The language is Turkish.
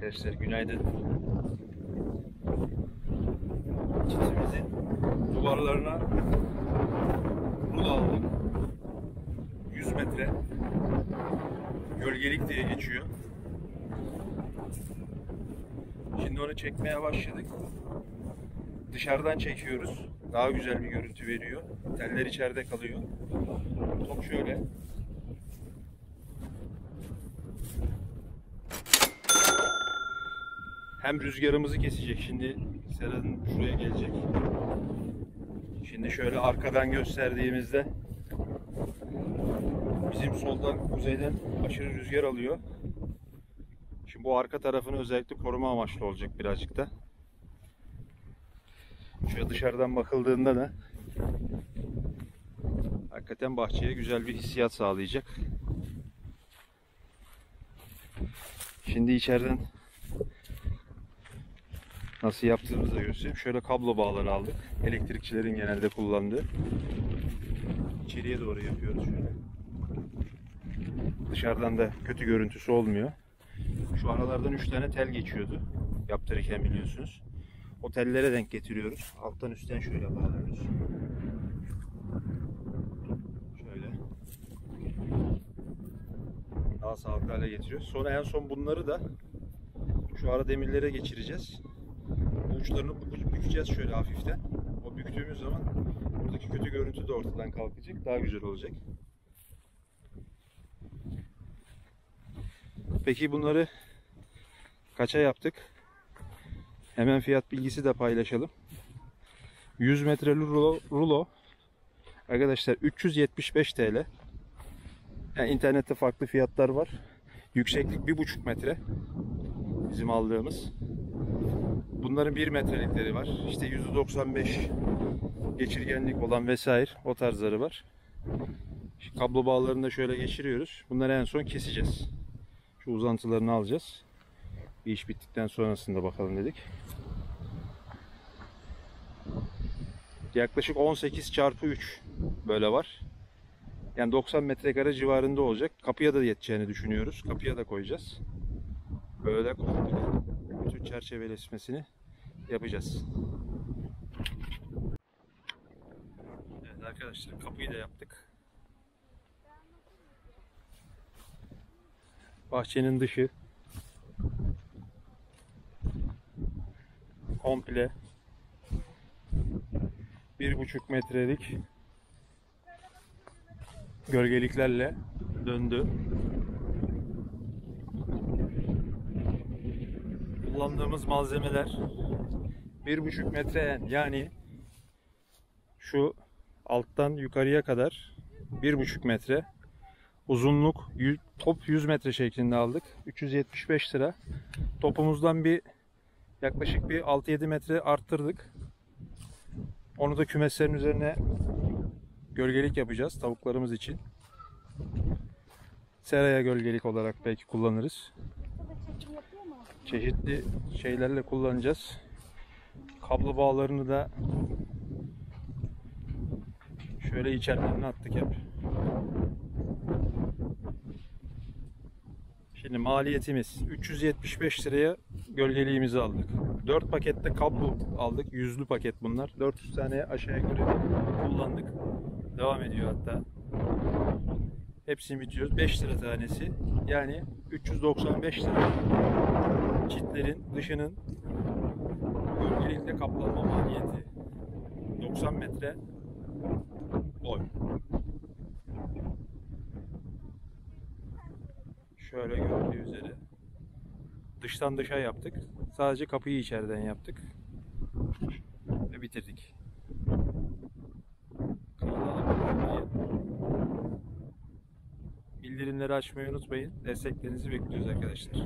Arkadaşlar günaydın. Çitimizin duvarlarına rulo aldık. 100 metre gölgelik diye geçiyor. Şimdi onu çekmeye başladık. Dışarıdan çekiyoruz. Daha güzel bir görüntü veriyor. Teller içeride kalıyor. Top şöyle. Hem rüzgarımızı kesecek. Şimdi Serhat'ın şuraya gelecek. Şimdi şöyle arkadan gösterdiğimizde bizim soldan kuzeyden aşırı rüzgar alıyor. Şimdi bu arka tarafını özellikle koruma amaçlı olacak birazcık da. Şöyle dışarıdan bakıldığında da hakikaten bahçeye güzel bir hissiyat sağlayacak. Şimdi içeriden nasıl yaptığımızı da göstereyim. Şöyle kablo bağları aldık. Elektrikçilerin genelde kullandığı. İçeriye doğru yapıyoruz şöyle. Dışarıdan da kötü görüntüsü olmuyor. Şu aralardan 3 tane tel geçiyordu. Yaptırırken biliyorsunuz. O tellere denk getiriyoruz. Alttan üstten şöyle bağlıyoruz. Şöyle. Daha sağlıklı hale getiriyoruz. Sonra en son bunları da şu ara demirlere geçireceğiz. Uçlarını bük- bükeceğiz şöyle hafiften. O büktüğümüz zaman buradaki kötü görüntü de ortadan kalkacak. Daha güzel olacak. Peki bunları kaça yaptık? Hemen fiyat bilgisi de paylaşalım. 100 metre rulo, rulo arkadaşlar 375 TL. Yani internette farklı fiyatlar var. Yükseklik 1,5 metre bizim aldığımız. Bunların 1 metrelikleri var. İşte %95 geçirgenlik olan vesaire o tarzları var. Şu kablo bağlarını da şöyle geçiriyoruz. Bunları en son keseceğiz. Şu uzantılarını alacağız. Bir iş bittikten sonrasında bakalım dedik. Yaklaşık 18 çarpı 3 böyle var. Yani 90 metrekare civarında olacak. Kapıya da yeteceğini düşünüyoruz. Kapıya da koyacağız. Böyle komple bütün çerçeveleşmesini yapacağız. Evet arkadaşlar kapıyı da yaptık. Bahçenin dışı komple bir buçuk metrelik gölgeliklerle döndü. Kullandığımız malzemeler bir buçuk metre en yani şu alttan yukarıya kadar bir buçuk metre uzunluk top 100 metre şeklinde aldık. 375 lira. Topumuzdan bir yaklaşık bir 6-7 metre arttırdık. Onu da kümeslerin üzerine gölgelik yapacağız tavuklarımız için. Seraya gölgelik olarak belki kullanırız. Çeşitli şeylerle kullanacağız. Kablo bağlarını da şöyle içerilerine attık hep. Şimdi maliyetimiz 375 liraya gölgeliğimizi aldık. 4 pakette kablo aldık. Yüzlü paket bunlar. 400 tane aşağıya yukarı kullandık. Devam ediyor hatta. Hepsini bitiriyoruz. 5 lira tanesi. Yani 395 lira. Çitlerin dışının gölgelikle kaplanma maliyeti. 90 metre boy. Şöyle gördüğü üzere. Dıştan dışa yaptık. Sadece kapıyı içeriden yaptık. Ve bitirdik. Bildirimleri açmayı unutmayın. Desteklerinizi bekliyoruz arkadaşlar.